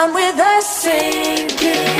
down with a sinking.